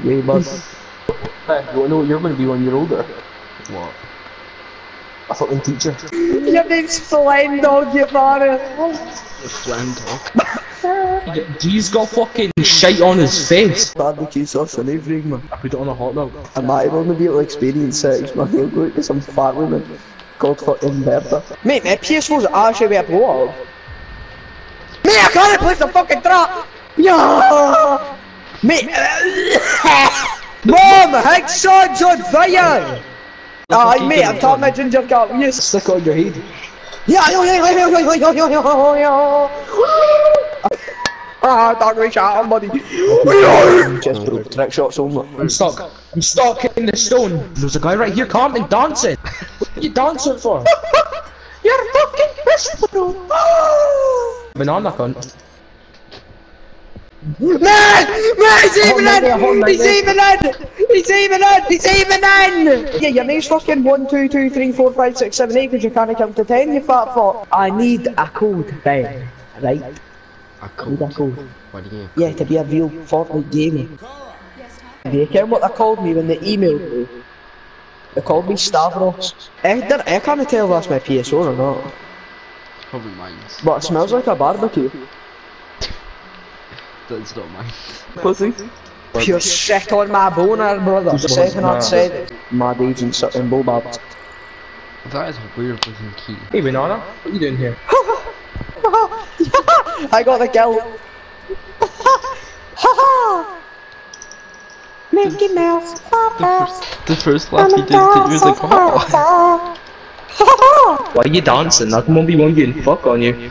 bud. Hey, you know what you're going to be when you're older? What? A fucking teacher. Your name's Flame Dog, you bother. The phlegm dog. G's got fucking shite on his face. Barbecue sauce and everything, man. I put it on a hot dog. I might have only be able to experience sex, man. He'll go to some fat woman called fucking Bertha. Mate, my PS4's actually way up the wall. Mate, I can't place the fucking trap! Yeah! Mate, Mom, Hickson's on fire! Aye, mate, I'm talking about ginger cat, yes. Stick on your head. Yeah, yeah, yeah, yeah, yeah, yeah, yeah, yeah, yeah. Ah, don't reach out, buddy. Just for trick shots only. I'm stuck. I'm stuck in the stone. There's a guy right here camping, dancing. What are you dancing for? You're fucking miserable. Banana cunt. Man! Man, he's even in! He's even in! He's even in! He's even in! Yeah, your name's fucking 1, 2, 2, 3, 4, 5, 6, 7, 8 because you can't count to 10, you fat fuck. I need a code, Ben. Right? A Need a code. code. What do you mean? Yeah, to be a real Fortnite gamer. Do you care what they called me when they emailed me? They called me Stavros. Eh, I, don't- eh, I can't tell if that's my PSO or not. It's probably mine. But it smells like a barbecue. That's not mine. Pussy. Pure shit on my boner, brother. The second I'd said it. Mad agent in Bobart. That is a weird looking key. Hey, Banana. What are you doing here? I got the kill. Mickey Mouse. The first, the first laugh he did, he was like, oh. Why are you dancing? That can 1v1 you and fuck on you.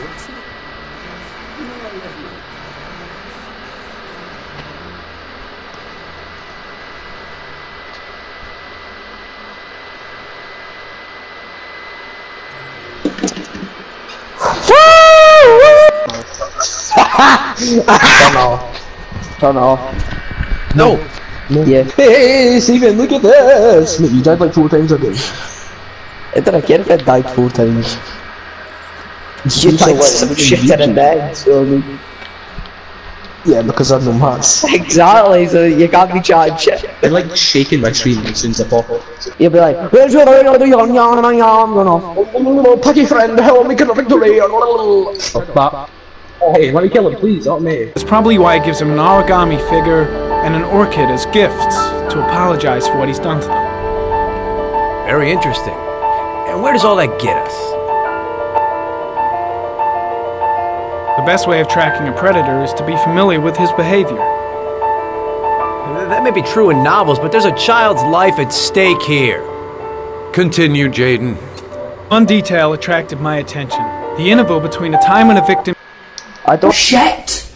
don't you? You know I love you. Don't know. Don't. No. no. Yeah. Hey, Steven, look at this! You died like four times I did. Did I care if I died four times? You died some shit in bed. So, I mean, yeah, because I'm the maths. Exactly, so you can't be chatting shit. I like shaking my screen as soon as I pop up. You'll be like, where's your other yarn yarn and yarn going off? Oh, Peggy friend, help me get a victory! Oh, fuck that. Oh, hey, let me kill him, please, not me. That's probably why he gives him an origami figure and an orchid as gifts to apologize for what he's done to them. Very interesting. And where does all that get us? The best way of tracking a predator is to be familiar with his behavior. That may be true in novels, but there's a child's life at stake here. Continue, Jayden. One detail attracted my attention. The interval between the time when a victim I don't. Shit!